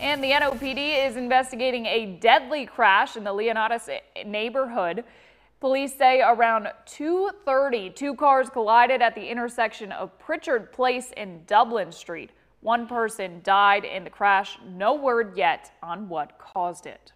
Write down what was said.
And the NOPD is investigating a deadly crash in the Leonidas neighborhood. Police say around 2.30, two cars collided at the intersection of Pritchard Place and Dublin Street. One person died in the crash. No word yet on what caused it.